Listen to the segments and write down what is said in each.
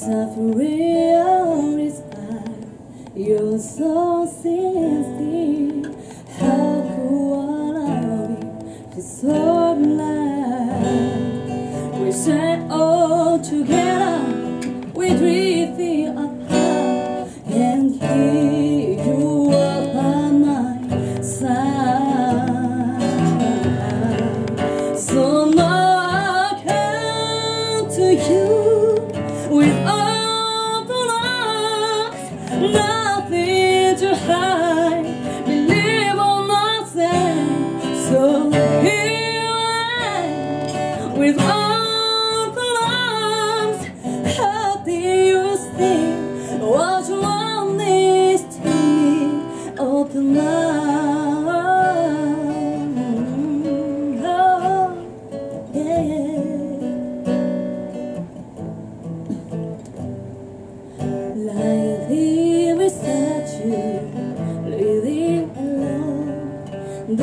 Suffering is by your soul sincere. How could I be this so blind? We stand all together, we drifted. with open arms, nothing to hide. Believe on myself, so here I am with.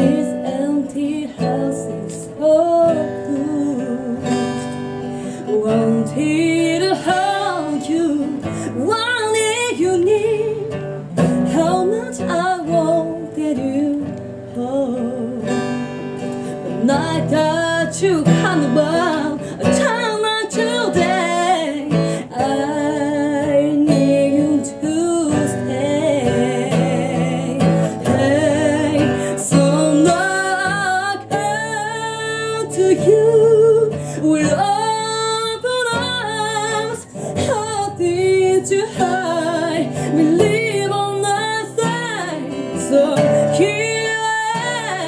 This empty house is so cool. To hold you, wanted you need. How much I wanted you oh. hold. The night that you come by, To hide, We live on the side, so here I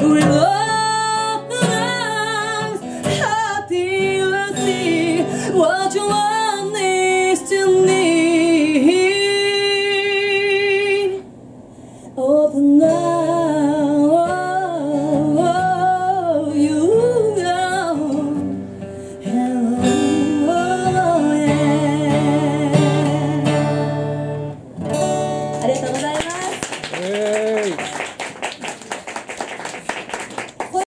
am with open arms, happy to see what you want is to need. Open up. Yay!